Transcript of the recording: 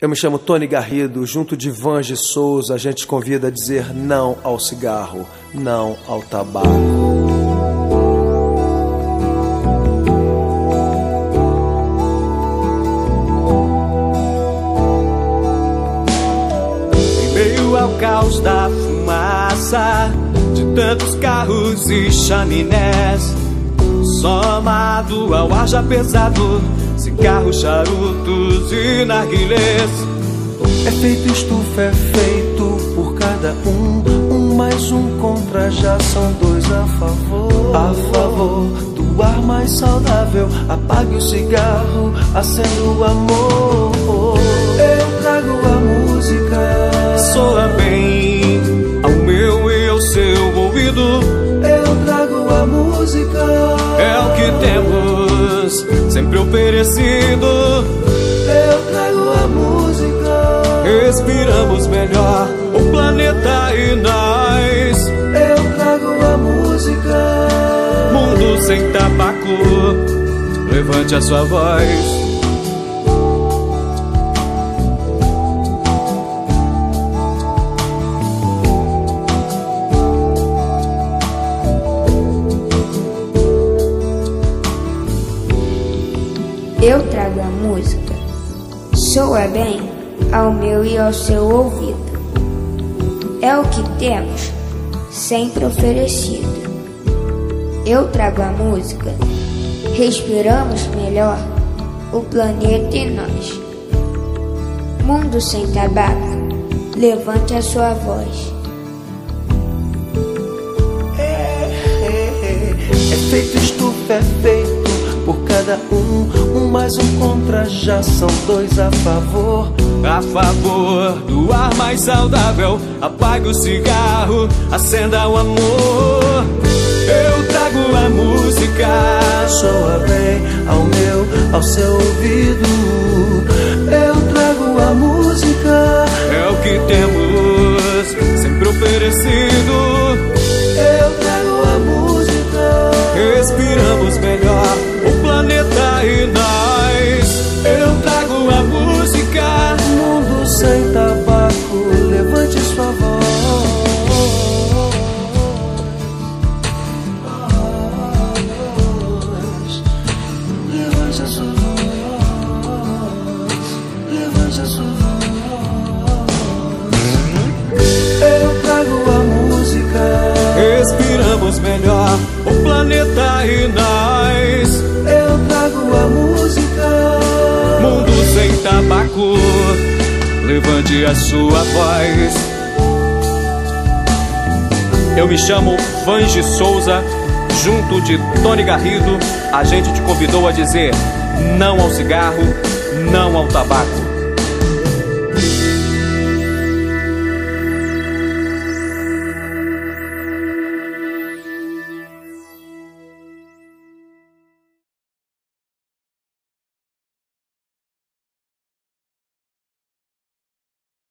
Eu me chamo Tony Garrido, junto de Vange Souza, a gente convida a dizer não ao cigarro, não ao tabaco. Em meio ao caos da fumaça de tantos carros e chaminés, somado ao ar já pesado cigarros, charutos e narguilés. É feito estufa, é feito por cada um. Um mais um contra já são dois a favor. A favor do ar mais saudável. Apague o cigarro, acenda o amor. Eu trago a música. Soa bem ao meu e ao seu ouvido. Oferecido. Eu trago a música. Respiramos melhor o planeta e nós. Eu trago a música. Mundo sem tabaco, levante a sua voz. Eu trago a música, soa bem ao meu e ao seu ouvido. É o que temos, sempre oferecido. Eu trago a música, respiramos melhor o planeta e nós. Mundo sem tabaco, levante a sua voz. É feito estufa, é feito por cada um. Um mais um contra já são dois a favor. A favor do ar mais saudável, apague o cigarro, acenda o amor. Eu trago a música, Soa bem ao meu, ao seu ouvido. Eu trago a música. é o que temos, sempre oferecido. Eu trago a música. Respiramos melhor respiramos melhor o planeta e nós. Eu trago a música. Mundo sem tabaco, levante a sua voz. Eu me chamo Vange Souza, junto de Tony Garrido, a gente te convidou a dizer não ao cigarro, não ao tabaco.